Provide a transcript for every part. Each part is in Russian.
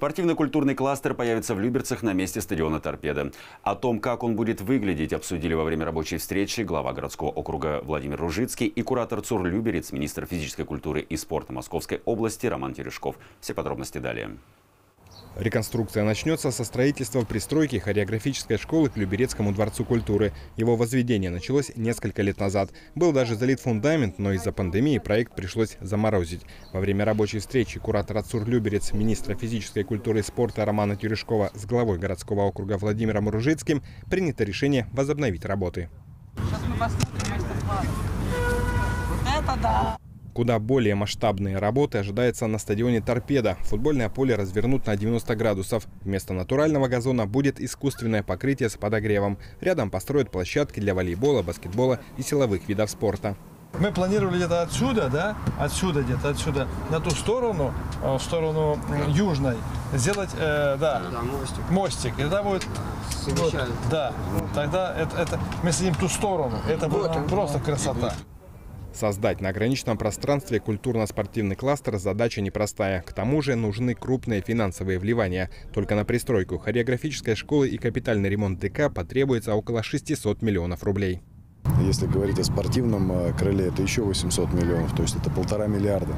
Спортивно-культурный кластер появится в Люберцах на месте стадиона «Торпеда». О том, как он будет выглядеть, обсудили во время рабочей встречи глава городского округа Владимир Ружицкий и куратор ЦУР «Люберец», министр физической культуры и спорта Московской области Роман Терешков. Все подробности далее. Реконструкция начнется со строительства пристройки хореографической школы к Люберецкому дворцу культуры. Его возведение началось несколько лет назад. Был даже залит фундамент, но из-за пандемии проект пришлось заморозить. Во время рабочей встречи куратор Ацур Люберец, министра физической культуры и спорта Романа Терешкова с главой городского округа Владимиром Ружицким принято решение возобновить работы. Сейчас мы посмотрим. Вот это да! Куда более масштабные работы ожидается на стадионе «Торпеда». Футбольное поле развернут на 90 градусов. Вместо натурального газона будет искусственное покрытие с подогревом. Рядом построят площадки для волейбола, баскетбола и силовых видов спорта. Мы планировали где-то отсюда, да, отсюда где-то отсюда, на ту сторону, э, в сторону южной, сделать, э, да, да, мостик. мостик. И тогда будет, вот, да, тогда это, это, мы сидим ту сторону, это будет просто красота. Создать на ограниченном пространстве культурно-спортивный кластер – задача непростая. К тому же нужны крупные финансовые вливания. Только на пристройку хореографической школы и капитальный ремонт ДК потребуется около 600 миллионов рублей. Если говорить о спортивном э, крыле, это еще 800 миллионов, то есть это полтора миллиарда.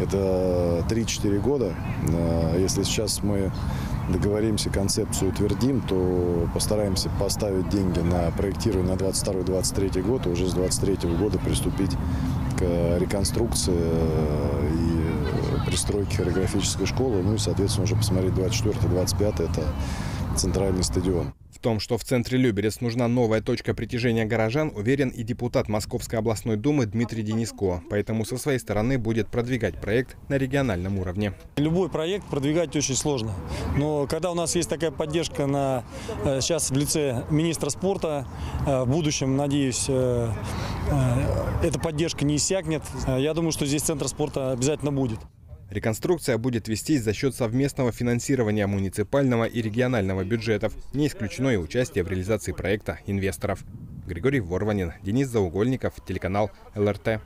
Это 3-4 года. Э, если сейчас мы договоримся, концепцию утвердим, то постараемся поставить деньги на проектирование на 22-23 год, и уже с 23 года приступить к реконструкции э, и пристройке хореографической школы, ну и, соответственно, уже посмотреть 24-25 это центральный стадион. В том, что в центре Люберец нужна новая точка притяжения горожан, уверен и депутат Московской областной думы Дмитрий Дениско. Поэтому со своей стороны будет продвигать проект на региональном уровне. Любой проект продвигать очень сложно. Но когда у нас есть такая поддержка на, э, сейчас в лице министра спорта, э, в будущем, надеюсь, э, эта поддержка не иссякнет. Я думаю, что здесь центр спорта обязательно будет. Реконструкция будет вестись за счет совместного финансирования муниципального и регионального бюджетов. Не исключено и участие в реализации проекта инвесторов. Григорий Ворванин, Денис Заугольников, телеканал ЛРТ.